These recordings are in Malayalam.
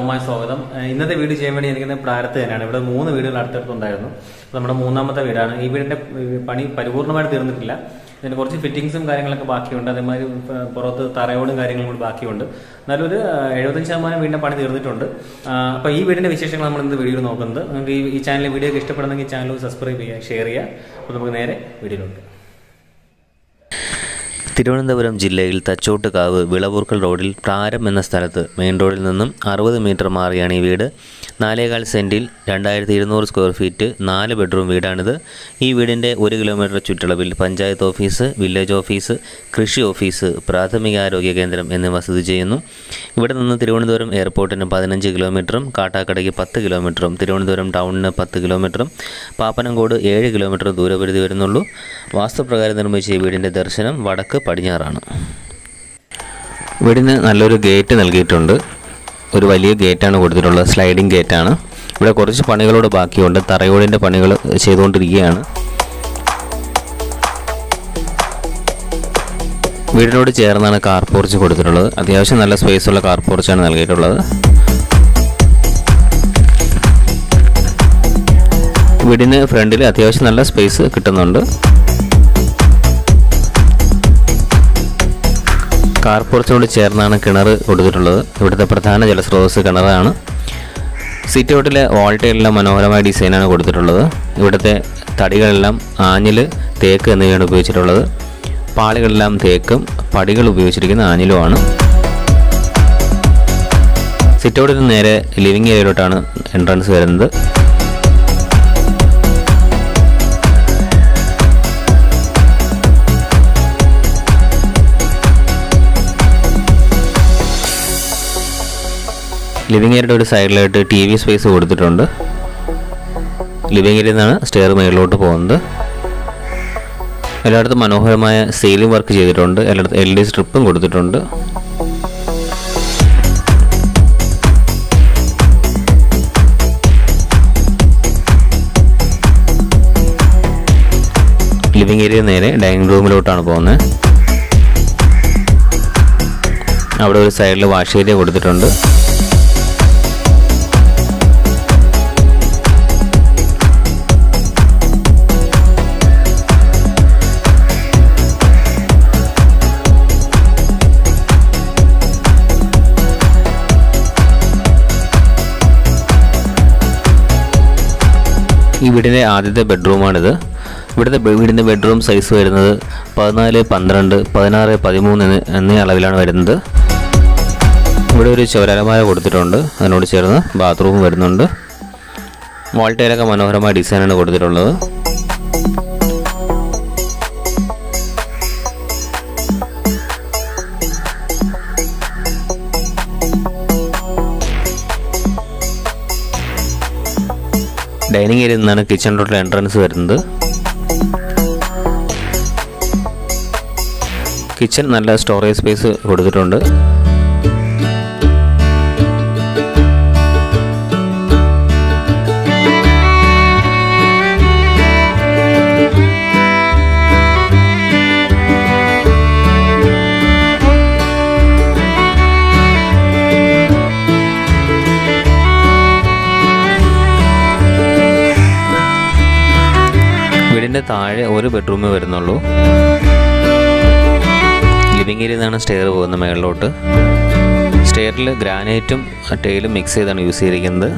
ഹാർദവുമായ സ്വാഗതം. ഇന്നത്തെ വീട് ചെയ്യാൻ വേണ്ടി എനിക്ക് പ്രാരത്ത് തന്നെയാണ്. ഇവിടെ മൂന്ന് വീടുകൾ അടുത്തടുത്തുണ്ടായിരുന്നു. നമ്മുടെ മൂന്നാമത്തെ വീടാണ്. ഈ വീടിന്റെ പണി പരിപൂർണമായിട്ട് തീർന്നിട്ടില്ല. ഇതിന് കുറച്ച് ഫിറ്റിങ്സും കാര്യങ്ങളൊക്കെ ബാക്കിയുണ്ട്. അതേമാതിരി പുറത്ത് തറയോടും കാര്യങ്ങളും കൂടി ബാക്കിയുണ്ട്. എന്നാലും ഒരു എഴുപത്തഞ്ച് ശതമാനം വീടിന്റെ പണി തീർന്നിട്ടുണ്ട്. അപ്പൊ അപ്പോൾ ഈ വീടിന്റെ വിശേഷങ്ങൾ നമ്മൾ ഇന്ന് വീഡിയോ നോക്കുന്നത്. നിങ്ങൾക്ക് ഈ ചാനൽ വീഡിയോ ഇഷ്ടപ്പെടുന്നെങ്കിൽ ചാനൽ സബ്സ്ക്രൈബ് ചെയ്യുക ഷെയർ ചെയ്യുക. അപ്പോൾ നമുക്ക് നേരെ വീഡിയോയിലോട്ട് തിരുവനന്തപുരം ജില്ലയിൽ തച്ചോട്ടുകാവ് വിളവൂർക്കൽ റോഡിൽ പ്രാരം എന്ന സ്ഥലത്ത് മെയിൻ റോഡിൽ നിന്നും അറുപത് മീറ്റർ മാറിയാണ് ഈ വീട്. നാലേകാൽ സെന്റിൽ രണ്ടായിരത്തി ഇരുന്നൂറ് സ്ക്വയർ ഫീറ്റ് നാല് ബെഡ്റൂം വീടാണിത്. ഈ വീടിന്റെ ഒരു കിലോമീറ്റർ ചുറ്റളവിൽ പഞ്ചായത്ത് ഓഫീസ് വില്ലേജ് ഓഫീസ് കൃഷി ഓഫീസ് പ്രാഥമികാരോഗ്യ കേന്ദ്രം എന്നിവ സ്ഥിതി ചെയ്യുന്നു. ഇവിടെ നിന്ന് തിരുവനന്തപുരം എയർപോർട്ടിന് പതിനഞ്ച് കിലോമീറ്ററും കാട്ടാക്കടയ്ക്ക് പത്ത് കിലോമീറ്ററും തിരുവനന്തപുരം ടൗണിന് പത്ത് കിലോമീറ്ററും പാപ്പനംകോട് ഏഴ് കിലോമീറ്റർ ദൂരപരിധി വരുന്നുള്ളൂ. വാസ്തുപ്രകാരം നിർമ്മിച്ച ഈ വീടിന്റെ ദർശനം വടക്ക് പടിഞ്ഞാറാണ്. ഇവിടുന്ന് നല്ലൊരു ഗേറ്റ് നൽകിയിട്ടുണ്ട്. ഒരു വലിയ ഗേറ്റാണ് കൊടുത്തിട്ടുള്ളത്. സ്ലൈഡിംഗ് ഗേറ്റാണ് ഇവിടെ കുറച്ച് പണികളോട് ബാക്കിയുണ്ട്. തറയോടിന്റെ പണികൾ ചെയ്തുകൊണ്ടിരിക്കുകയാണ്. വീടിനോട് ചേർന്നാണ് കാർ പോർച്ച് കൊടുത്തിട്ടുള്ളത്. അത്യാവശ്യം നല്ല സ്പേസ് ഉള്ള കാർ പോർച്ചാണ് നൽകിയിട്ടുള്ളത്. വീടിന് ഫ്രണ്ടിൽ അത്യാവശ്യം നല്ല സ്പേസ് കിട്ടുന്നുണ്ട്. കാർ പോർച്ചിനോട് ചേർന്നാണ് കിണർ കൊടുത്തിട്ടുള്ളത്. ഇവിടുത്തെ പ്രധാന ജലസ്രോതസ് കിണറാണ്. സീറ്റ് ഔട്ടിലെ വാൾട്ടയെല്ലാം മനോഹരമായ ഡിസൈനാണ് കൊടുത്തിട്ടുള്ളത്. ഇവിടുത്തെ തടികളെല്ലാം ആഞ്ഞിൽ തേക്ക് എന്നിവയാണ് ഉപയോഗിച്ചിട്ടുള്ളത്. പാളികളെല്ലാം തേക്കും പടികൾ ഉപയോഗിച്ചിരിക്കുന്ന ആഞ്ഞിലുമാണ്. സിറ്റ് ഔട്ടിന് നേരെ ലിവിങ് ഏരിയയിലോട്ടാണ് എൻട്രൻസ് വരുന്നത്. ലിവിങ് ഏരിയയുടെ ഒരു സൈഡിലായിട്ട് ടി വി സ്പേസ് കൊടുത്തിട്ടുണ്ട്. ലിവിങ് ഏരിയയിൽ നിന്നാണ് സ്റ്റെയർ മേളിലോട്ട് പോകുന്നത്. എല്ലായിടത്തും മനോഹരമായ സീലിംഗ് വർക്ക് ചെയ്തിട്ടുണ്ട്. എല്ലായിടത്തും എൽ ഡി സ്ട്രിപ്പും കൊടുത്തിട്ടുണ്ട്. ലിവിങ് ഏരിയ നേരെ ഡൈനിങ് റൂമിലോട്ടാണ് പോകുന്നത്. അവിടെ ഒരു സൈഡിൽ വാഷ് ഏരിയ കൊടുത്തിട്ടുണ്ട്. ഈ വീടിന്റെ ആദ്യത്തെ ബെഡ്റൂമാണിത് ഇവിടുത്തെ വീടിന്റെ ബെഡ്റൂം സൈസ് വരുന്നത് പതിനാല് പന്ത്രണ്ട് പതിനാറ് പതിമൂന്ന് എന്നീ- അളവിലാണ് വരുന്നത്. ഇവിടെ ഒരു ചോരാലമാല കൊടുത്തിട്ടുണ്ട്. അതിനോട് ചേർന്ന് ബാത്റൂമും വരുന്നുണ്ട്. വാൾട്ടയിലൊക്കെ മനോഹരമായ ഡിസൈനാണ് കൊടുത്തിട്ടുള്ളത്. ഡൈനിങ് ഏരിയയിൽ നിന്നാണ് കിച്ചണിലോട്ടുള്ള എൻട്രൻസ് വരുന്നത്. കിച്ചൺ നല്ല സ്റ്റോറേജ് സ്പേസ് കൊടുത്തിട്ടുണ്ട്. താഴെ ഒരു ബെഡ്റൂമേ വരുന്നുള്ളൂ. ലിവിംഗ് ഏരിയയിൽ നിന്നാണ് സ്റ്റെയർ പോകുന്നത് മേളിലോട്ട്. സ്റ്റെയറിൽ ഗ്രാനൈറ്റും ടൈലും മിക്സ് ചെയ്താണ് യൂസ് ചെയ്തിരിക്കുന്നത്.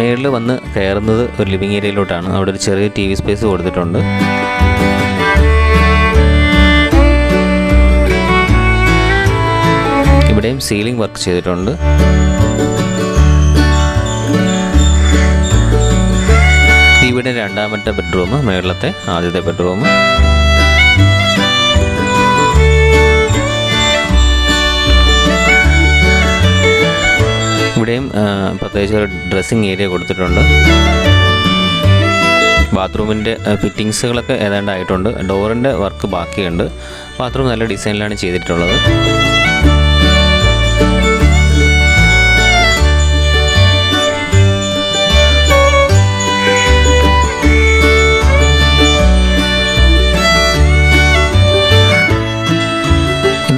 മേളിൽ വന്ന് കയറുന്നത് ഒരു ലിവിംഗ് ഏരിയയിലോട്ടാണ് അവിടെ ഒരു ചെറിയ ടി വി സ്പേസ് കൊടുത്തിട്ടുണ്ട്. ഇവിടെയും സീലിംഗ് വർക്ക് ചെയ്തിട്ടുണ്ട്. ഇവിടെ രണ്ടാമത്തെ ബെഡ്റൂം മേളത്തെ ആദ്യത്തെ ബെഡ്റൂം ഇവിടെയും പ്രത്യേകിച്ച് ഒരു ഡ്രസ്സിങ് ഏരിയ കൊടുത്തിട്ടുണ്ട്. ബാത്റൂമിന്റെ ഫിറ്റിങ്സുകളൊക്കെ ഏതാണ്ട് ആയിട്ടുണ്ട്. ഡോറിന്റെ വർക്ക് ബാക്കിയുണ്ട്. ബാത്റൂം നല്ല ഡിസൈനിലാണ് ചെയ്തിട്ടുള്ളത്.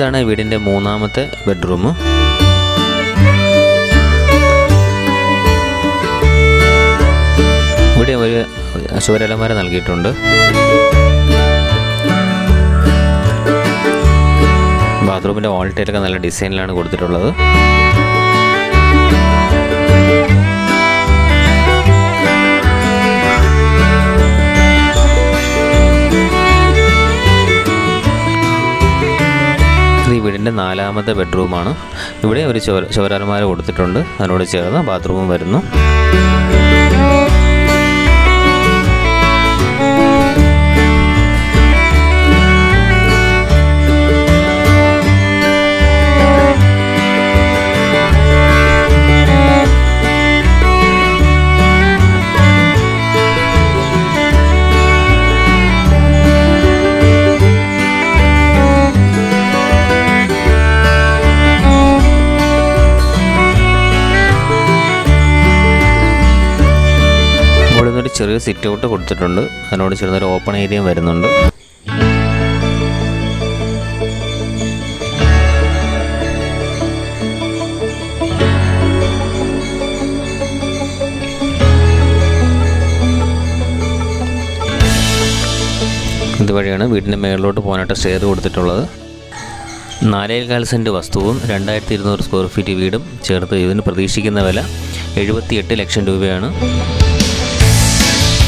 ഇതാണ് വീടിന്റെ മൂന്നാമത്തെ ബെഡ്റൂം. ഇവിടെ ഒരു ശുവരലമാര നൽകിയിട്ടുണ്ട്. ബാത്റൂമിന്റെ വാൾട്ടേലൊക്കെ നല്ല ഡിസൈനിലാണ് കൊടുത്തിട്ടുള്ളത്. വീടിന്റെ നാലാമത്തെ ബെഡ്റൂമാണ്. ഇവിടെ ഒരു ചോര ചോരാലമാര കൊടുത്തിട്ടുണ്ട്. അതിനോട് ചേർന്ന് ബാത്റൂമും വരുന്നു. ചെറിയ സിറ്റ് ഔട്ട് കൊടുത്തിട്ടുണ്ട്. അതിനോട് ചേർന്നൊരു ഓപ്പൺ ഏരിയയും വരുന്നുണ്ട്. ഇതുവഴിയാണ് വീടിന്റെ മേളിലോട്ട് പോകാനായിട്ട് സ്റ്റെയർ കൊടുത്തിട്ടുള്ളത്. നാലേകാൽ സെന്റ് വസ്തുവും രണ്ടായിരത്തി ഇരുന്നൂറ് സ്ക്വയർ ഫീറ്റ് വീടും ചേർത്ത് ഇതിന് പ്രതീക്ഷിക്കുന്ന വില എഴുപത്തിയെട്ട് ലക്ഷം രൂപയാണ്.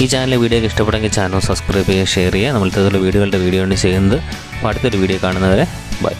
ഈ ചാനലിലെ വീഡിയോ ഇഷ്ടപ്പെടുമെങ്കിൽ ചാനൽ സബ്സ്ക്രൈബ് ചെയ്യുക ഷെയർ ചെയ്യുക. നമ്മൾ ഇത്തരത്തിലുള്ള വീഡിയോകളുടെ വീഡിയോ ആണ് ചെയ്യുന്നത്. അടുത്തൊരു വീഡിയോ കാണുന്നവരെ ബൈ.